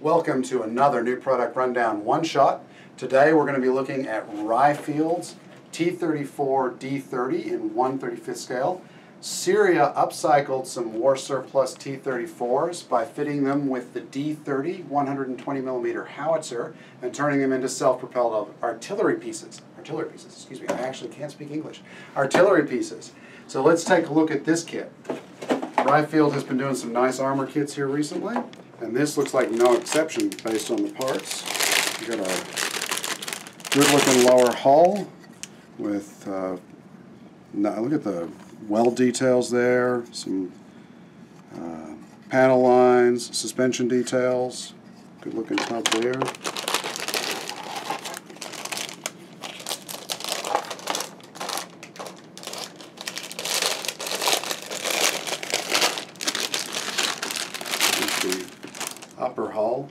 Welcome to another new product rundown one shot. Today we're going to be looking at Ryefield's T34 D30 in 135th scale. Syria upcycled some war surplus T-34s by fitting them with the D-30 120 millimeter howitzer and turning them into self-propelled artillery pieces. Artillery pieces, excuse me, I actually can't speak English. Artillery pieces. So let's take a look at this kit. Ryefield has been doing some nice armor kits here recently, and this looks like no exception based on the parts. You got a good looking lower hull with, uh, look at the weld details there, some uh, panel lines, suspension details, good looking top there. the upper hull,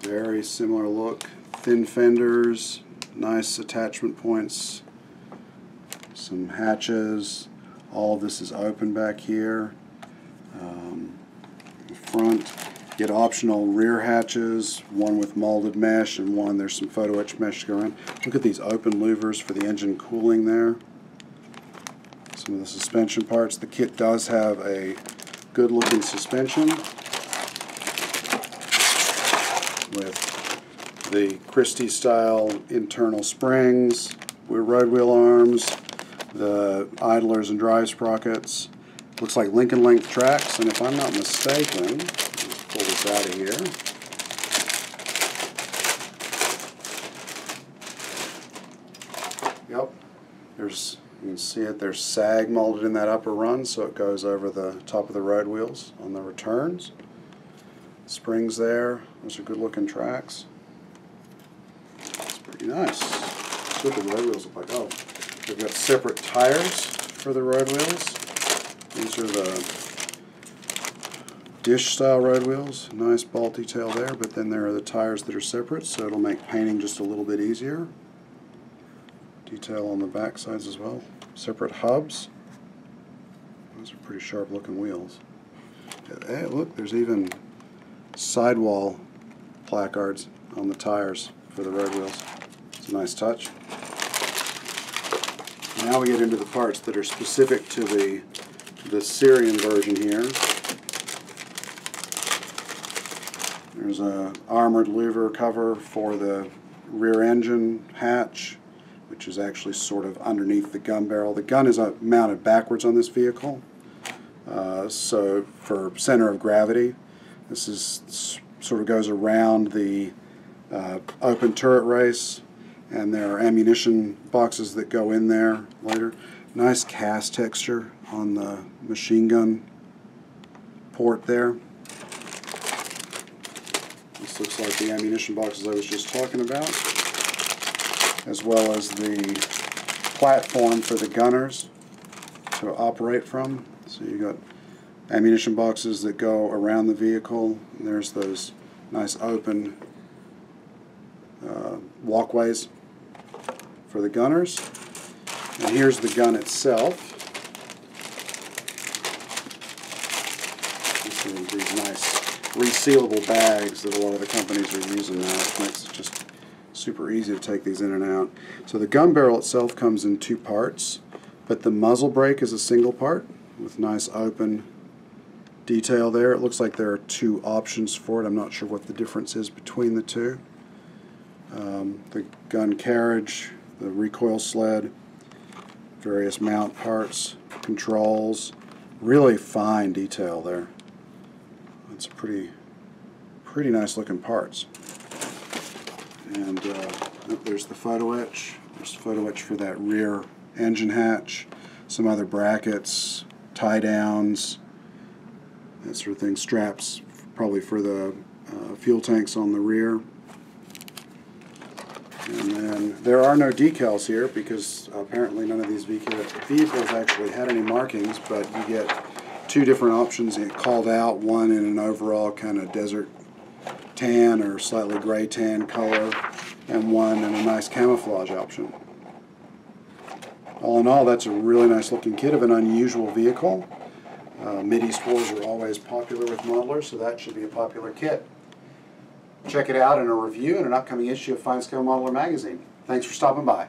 very similar look, thin fenders, nice attachment points some hatches. All this is open back here. Um, front, get optional rear hatches, one with molded mesh and one there's some photo etch mesh to go around. Look at these open louvers for the engine cooling there. Some of the suspension parts. The kit does have a good looking suspension with the Christie style internal springs, road wheel arms, the idlers and drive sprockets. Looks like link and length tracks, and if I'm not mistaken, let's pull this out of here. Yep, there's you can see it. There's sag molded in that upper run, so it goes over the top of the road wheels on the returns. Springs there. Those are good looking tracks. It's pretty nice. See what the road wheels look like. Oh, We've got separate tires for the road wheels. These are the dish style road wheels. Nice ball detail there, but then there are the tires that are separate, so it'll make painting just a little bit easier. Detail on the back sides as well. Separate hubs. Those are pretty sharp looking wheels. Hey, look, there's even sidewall placards on the tires for the road wheels. It's a nice touch. Now we get into the parts that are specific to the, the Syrian version here. There's a armored louver cover for the rear engine hatch, which is actually sort of underneath the gun barrel. The gun is uh, mounted backwards on this vehicle, uh, so for center of gravity, this is sort of goes around the uh, open turret race and there are ammunition boxes that go in there later. Nice cast texture on the machine gun port there. This looks like the ammunition boxes I was just talking about, as well as the platform for the gunners to operate from. So you got ammunition boxes that go around the vehicle. And there's those nice open uh, walkways for the gunners. And here's the gun itself. These nice resealable bags that a lot of the companies are using now. It makes it just super easy to take these in and out. So the gun barrel itself comes in two parts, but the muzzle brake is a single part with nice open detail there. It looks like there are two options for it. I'm not sure what the difference is between the two. Um, the gun carriage the recoil sled, various mount parts, controls, really fine detail there. It's pretty, pretty nice looking parts. And uh, there's the photo etch. There's the photo etch for that rear engine hatch, some other brackets, tie downs, that sort of thing, straps probably for the uh, fuel tanks on the rear. And then there are no decals here because apparently none of these vehicles actually had any markings, but you get two different options called out, one in an overall kind of desert tan or slightly gray tan color, and one in a nice camouflage option. All in all, that's a really nice looking kit of an unusual vehicle. Uh, Mid-East wars are always popular with modelers, so that should be a popular kit. Check it out in a review in an upcoming issue of FineScale Modeler magazine. Thanks for stopping by.